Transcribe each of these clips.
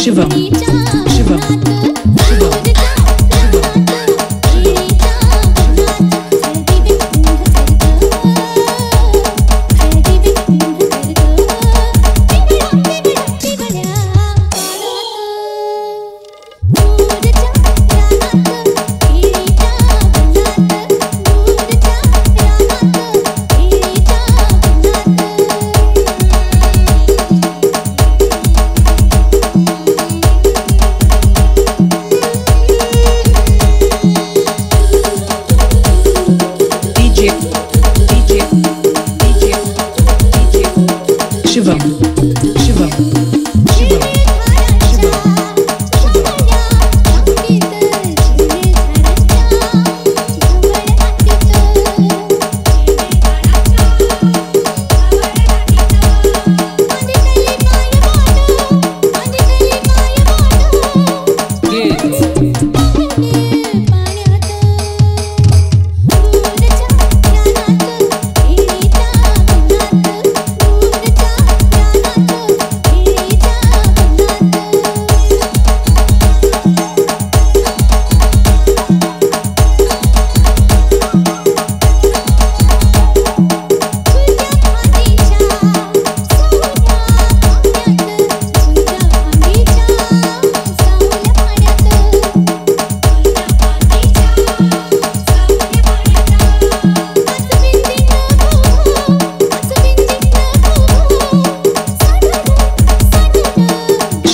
Shivam Shivam.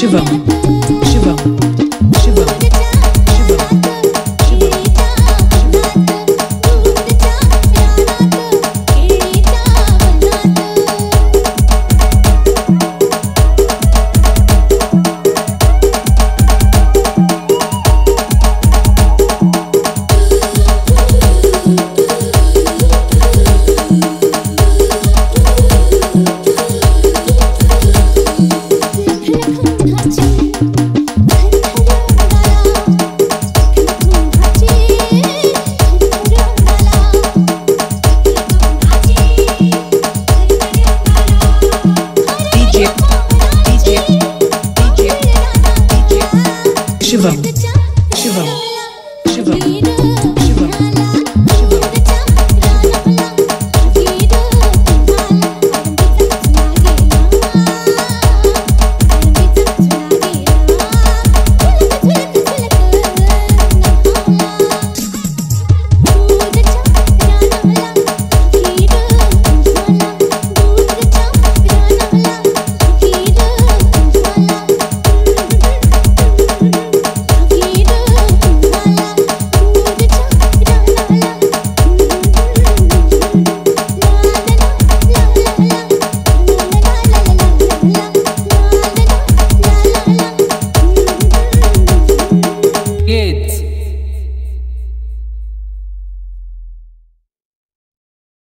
Shivam